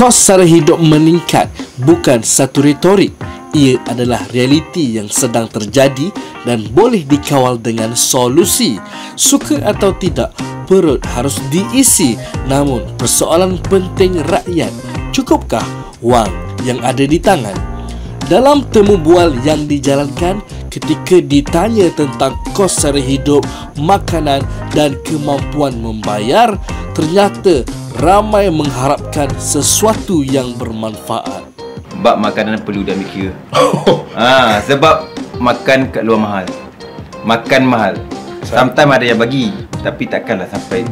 Kos sara hidup meningkat bukan satu retorik. Ia adalah realiti yang sedang terjadi dan boleh dikawal dengan solusi. Suka atau tidak, perut harus diisi. Namun, persoalan penting rakyat, cukupkah wang yang ada di tangan? Dalam temu bual yang dijalankan ketika ditanya tentang kos sara hidup, makanan dan kemampuan membayar, ternyata ramai mengharapkan sesuatu yang bermanfaat. Bab makanan perlu diambil kira. ha, sebab makan kat luar mahal. Makan mahal. Sometimes ada yang bagi tapi takkanlah sampai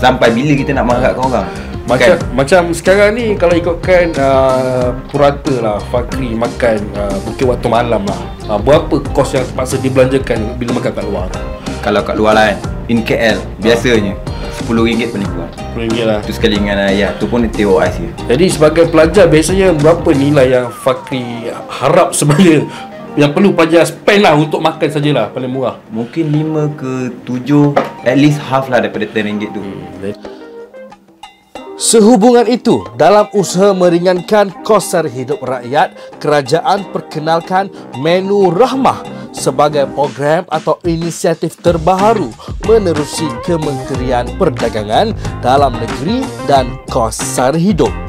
sampai bila kita nak marah kat orang. Macam kan? macam sekarang ni kalau ikutkan uh, purata lah Fakri makan uh, mungkin waktu malam lah uh, Berapa kos yang terpaksa dibelanjakan bila makan kat luar Kalau kat luar lah kan In KL biasanya RM10 paling kurang RM10 lah. Tu sekali dengan ayah. Tu pun ais je Jadi sebagai pelajar biasanya berapa nilai yang Fakri harap sebenarnya? Yang perlu pelajar spend lah untuk makan sajalah paling murah. Mungkin 5 ke 7 At least half lah daripada RM10 tu. Hmm. Sehubungan itu, dalam usaha meringankan kos sara hidup rakyat, kerajaan perkenalkan menu rahmah sebagai program atau inisiatif terbaru menerusi Kementerian Perdagangan dalam negeri dan kos sara hidup.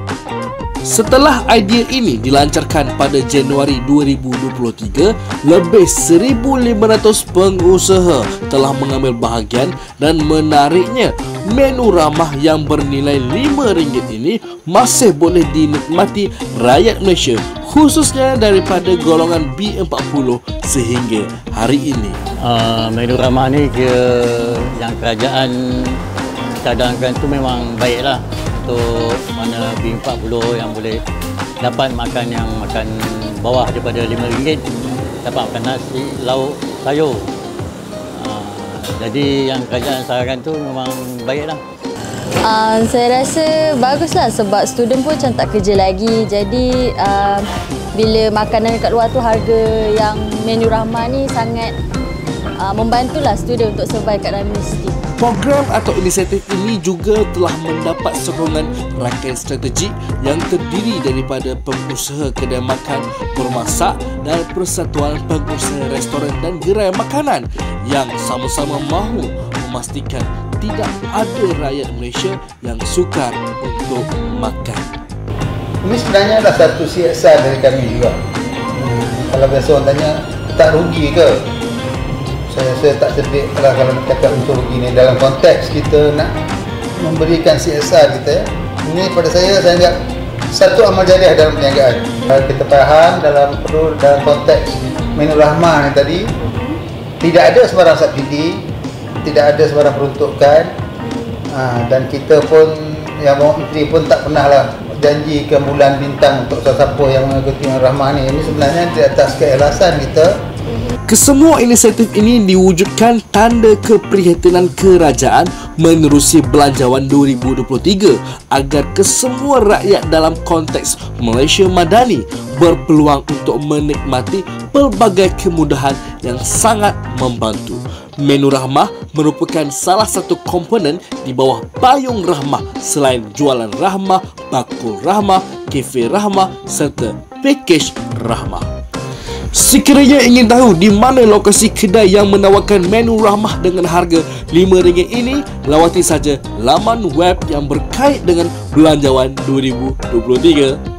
Setelah idea ini dilancarkan pada Januari 2023, lebih 1,500 pengusaha telah mengambil bahagian dan menariknya menu ramah yang bernilai RM5 ini masih boleh dinikmati rakyat Malaysia khususnya daripada golongan B40 sehingga hari ini. Uh, menu ramah ni ke yang kerajaan cadangkan tu memang baiklah untuk mana B40 yang boleh dapat makan yang makan bawah daripada RM5 dapat makan nasi, lauk, sayur. Uh, jadi yang kerajaan sarankan tu memang baiklah. Uh, saya rasa baguslah sebab student pun macam tak kerja lagi. Jadi uh, bila makanan dekat luar tu harga yang menu rahmah ni sangat uh, membantulah student untuk survive kat dalam universiti. Program atau inisiatif ini juga telah mendapat sokongan rangkaian strategik yang terdiri daripada pengusaha kedai makan bermasak dan persatuan pengusaha restoran dan gerai makanan yang sama-sama mahu memastikan tidak ada rakyat Malaysia yang sukar untuk makan. Ini sebenarnya adalah satu CSR dari kami juga. Hmm, kalau biasa orang tanya, tak rugi ke? Saya rasa tak cerdik lah kalau nak cakap unsur begini dalam konteks kita nak memberikan CSR kita ya. Ini pada saya saya anggap satu amal jariah dalam perniagaan. Kita faham dalam perlu dalam konteks menu rahmah ni tadi tidak ada sebarang subsidi, tidak ada sebarang peruntukan ha, dan kita pun yang Bapak Menteri pun tak pernah lah janji ke bulan bintang untuk siapa yang mengikuti menu rahmah ni. Ini sebenarnya di atas keikhlasan kita Kesemua inisiatif ini diwujudkan tanda keprihatinan kerajaan menerusi Belanjawan 2023 agar kesemua rakyat dalam konteks Malaysia Madani berpeluang untuk menikmati pelbagai kemudahan yang sangat membantu. Menu Rahmah merupakan salah satu komponen di bawah payung Rahmah selain jualan Rahmah, bakul Rahmah, kafe Rahmah serta pakej Rahmah. Sekiranya ingin tahu di mana lokasi kedai yang menawarkan menu rahmah dengan harga RM5 ini, lawati saja laman web yang berkait dengan Belanjawan 2023.